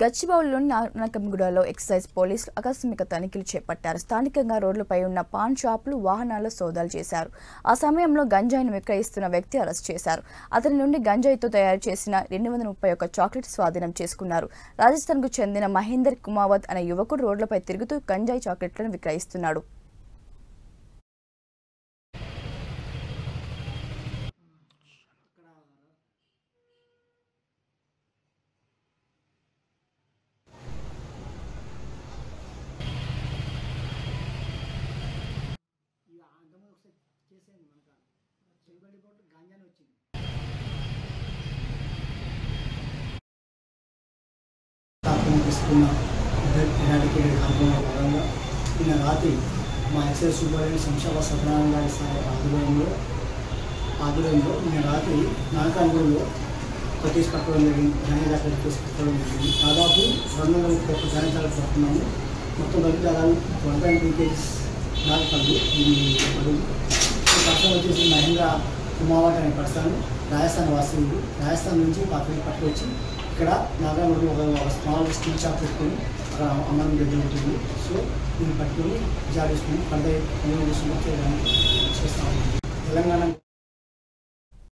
గచ్చిబౌల్లోని నానకంగూడలో excise పోలీసులు ఆకస్మిక తనిఖీలు చేపట్టారు. స్థానికంగా రోడ్లపై ఉన్న పాన్ షాపులు వాహనాల సోదాలు చేశారు. ఆ సమయంలో గంజాయిని విక్రయిస్తున్న వ్యక్తి అరెస్ట్ చేశారు. అతని నుండి గంజాయితో తయారు చేసిన రెండు వందల ముప్పై ఒక్క చాక్లెట్ స్వాధీనం చేసుకున్నారు. రాజస్థాన్కు చెందిన మహేందర్ కుమావత్ అనే యువకుడు రోడ్లపై తిరుగుతూ గంజాయి చాక్లెట్లను విక్రయిస్తున్నాడు. అంతకుముందు చేసేయండి మనకు చెయ్యబడి పోటీ గాంజాని వచ్చింది. ఎరాడికేటెడ్ కార్యక్రమంలో భాగంగా నిన్న రాత్రి మా ఎక్సైజ్ సూపరింటెండెంట్ శంషాబాద్ సత్యనారాయణ గారి సార్ ఆధ్వర్యంలో ఆధ్వర్యంలో నిన్న రాత్రి నానకాంగూరులో కొట్టేసి పట్టడం జరిగింది. ధాన్య జాగ్రత్త కేసు పట్టుకోవడం జరిగింది. దాదాపు రెండు వందల ముప్పై ఒక్క ధాన్య పడుతున్నాము. మొత్తం కలిపి దాదాపు వన్ పాయింట్ టూ కేజీస్ దాకా పళ్ళు ఇది పక్కన వచ్చేసి మహేంద్ర కుమావట్ అనే పర్సన్ రాజస్థాన్ వాస్తవుడు రాజస్థాన్ నుంచి పక్కకి పట్టుకొచ్చి ఇక్కడ నాగానూరులో ఒక స్మాల్ స్టీల్ షాప్ పెట్టుకొని అక్కడ అమ్మడం దగ్గర ఉంటుంది. సో దీన్ని పట్టుకొని జాబ్ చేసుకుని పంట చేయడానికి చేస్తాము తెలంగాణ